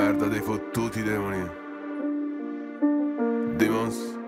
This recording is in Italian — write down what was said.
merda dei fottuti demoni. Demons.